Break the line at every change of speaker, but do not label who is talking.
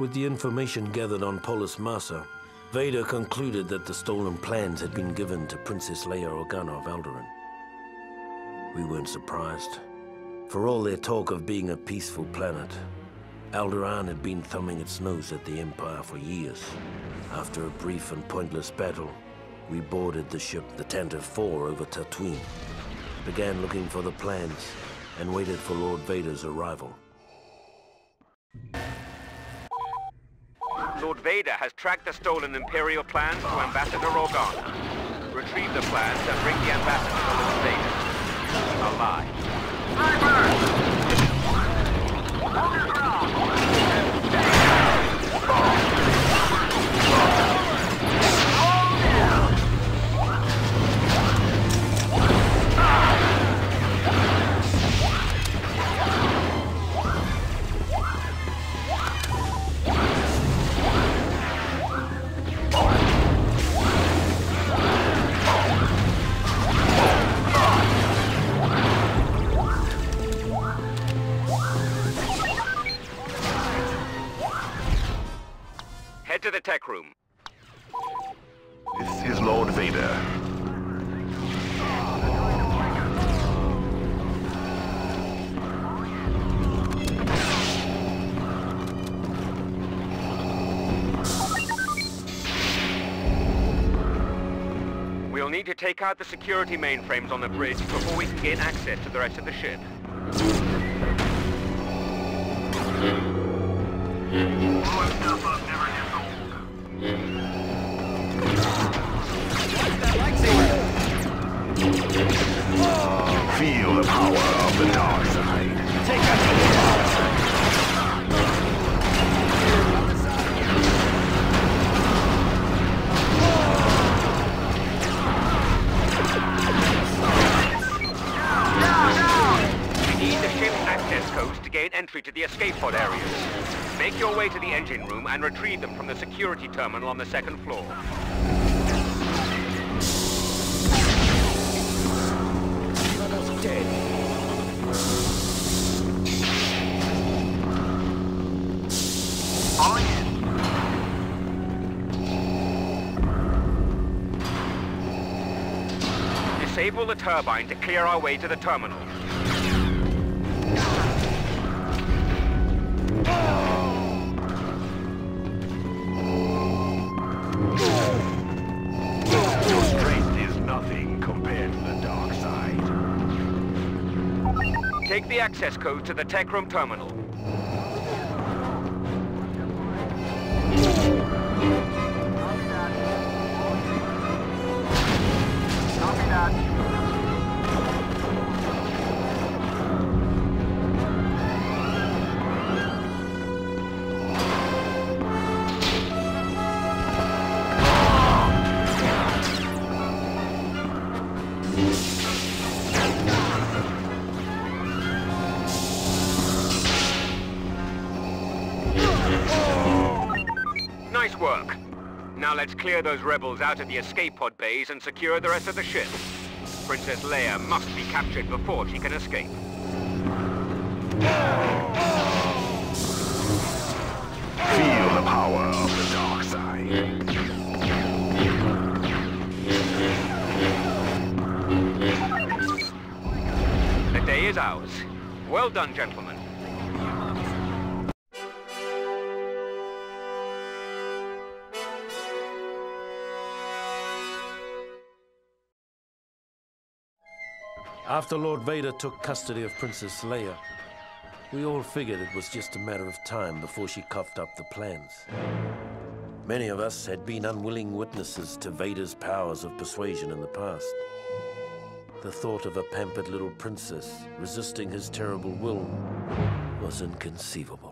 With the information gathered on Polis Massa, Vader concluded that the stolen plans had been given to Princess Leia Organa of Alderaan. We weren't surprised. For all their talk of being a peaceful planet, Alderaan had been thumbing its nose at the Empire for years. After a brief and pointless battle, we boarded the ship the Tantive IV over Tatooine, began looking for the plans, and waited for Lord Vader's arrival.
Lord Vader has tracked the stolen Imperial plans to Ambassador Organa. Retrieve the plans and bring the ambassador to Lord Vader. Alive. The tech room.
This is Lord Vader.
We'll need to take out the security mainframes on the bridge before we can gain access to the rest of the ship.
Feel
entry to the escape pod areas. Make your way to the engine room and retrieve them from the security terminal on the second floor. Disable the turbine to clear our way to the terminal. Take the access code to the tech room terminal. Nice work. Now let's clear those rebels out of the escape pod bays and secure the rest of the ship. Princess Leia must be captured before she can escape.
Feel the power of the dark side.
The day is ours. Well done, gentlemen.
After Lord Vader took custody of Princess Leia, we all figured it was just a matter of time before she coughed up the plans. Many of us had been unwilling witnesses to Vader's powers of persuasion in the past. The thought of a pampered little princess resisting his terrible will was inconceivable.